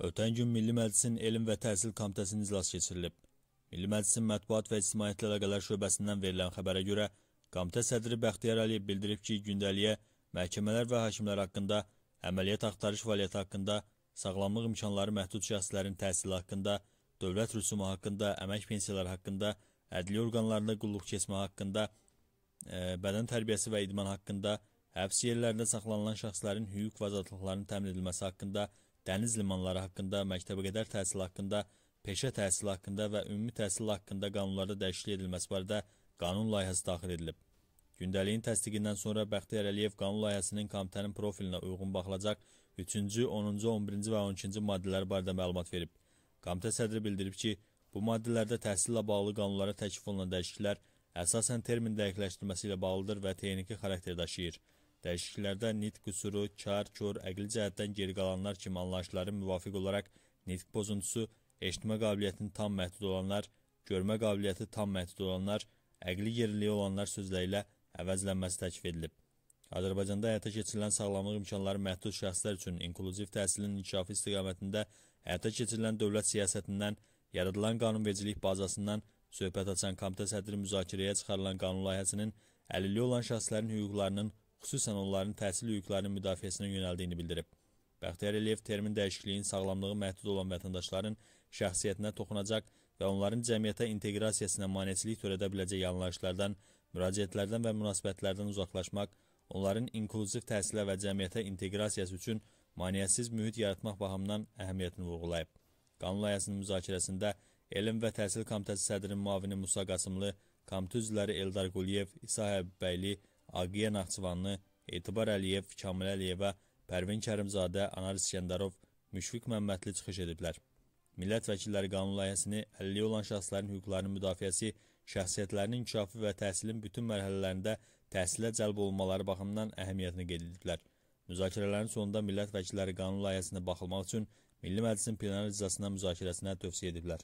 Ötən gün Milli Məclisin Elm və Təhsil Komitəsinin iclası keçirilib. Milli Məclisin Mətbuat və İctimaiyyətlə Əlaqələr şöbəsindən verilən xəbərə görə, komitə sədri Bəxtiyar Əliyev bildirib ki, gündəliyə məhkəmələr və hakimlər haqqında, əməliyyat axtarış fəaliyyəti haqqında, sağlamlıq imkanları məhdud şəxslərin təhsili haqqında, dövlət rüsumu haqqında, əmək pensiyaları haqqında, ədliyyə orqanlarında qulluq keçmə haqqında, ə, bədən tərbiyəsi və idman haqqında, həbs yerlərində saxlanılan şəxslərin hüquq və azadlıqlarının təmin edilməsi haqqında, dəniz limanları haqqında, məktəbəqədər təhsil haqqında, peşə təhsili haqqında və ümumi təhsil haqqında qanunlarda dəyişiklik edilməsi barədə qanun layihəsi daxil edilib. Gündəliyin təsdiqindən sonra Bəxtiyar Əliyev qanun layihəsinin komitənin profilinə uyğun baxılacaq 3-cü, 10-cu, 11-ci və 12-ci maddələr barədə məlumat verib. Komitə sədri bildirib ki, bu maddələrdə təhsillə bağlı qanunlara təklif olunan dəyişikliklər əsasən termin dəqiqləşdirməsi ilə bağlıdır və texniki xarakter daşıyır. Dəyişikliklərdə nitq qüsuru, kar, kör, əqli cəhətdən geri qalanlar kimi anlayışların müvafiq olaraq nitq pozuntusu, eşitmə qabiliyyətinin tam məhdud olanlar, görmə qabiliyyəti tam məhdud olanlar, əqli geriliyi olanlar sözləri ilə əvəzlənməsi təklif edilib. Azərbaycanda həyata keçirilən sağlamlıq imkanları məhdud şəxslər üçün inklüziv təhsilin inkişafı istiqamətində həyata keçirilən dövlət siyasətindən, yaradılan qanunvericilik bazasından söhbət açan komitə sədri müzakirəyə çıxarılan qanun layihəsinin əlilliyi olan şəxslərin hüquqlarının xüsusən onların təhsil hüquqlarının müdafiəsinə yönəldiyini bildirib. Bəxtiyar Əliyev termin dəyişikliyin sağlamlığı məhdud olan vətəndaşların şəxsiyyətinə toxunacaq və onların cəmiyyətə inteqrasiyasına maneçilik törədə biləcək anlayışlardan, müraciətlərdən və münasibətlərdən uzaqlaşmaq, onların inklüziv təhsilə və cəmiyyətə inteqrasiyası üçün maneəsiz mühit yaratmaq baxımından əhəmiyyətini vurğulayıb. Qanun layihəsinin müzakirəsində Elm və Təhsil Komitəsi sədrinin müavini Musa Qasımlı, komitə üzvləri Eldar Quliyev, İsa Həbbəyli, Aqiyə Naxçıvanlı, Etibar Əliyev, Kamil Əliyevə, Pərvin Kərimzadə, Anar İskəndərov, Müşfiq Məmmədli çıxış ediblər. Millət vəkilləri qanun layihəsini əlilliyi olan şəxslərin hüquqlarının müdafiəsi, şəxsiyyətlərinin inkişafı və təhsilin bütün mərhələlərində təhsilə cəlb olunmaları baxımından əhəmiyyətini qeyd ediblər. Müzakirələrin sonunda millət vəkilləri qanun layihəsinə baxılmaq üçün Milli Məclisin plenar iclasına müzakirəsinə tövsiyə ediblər.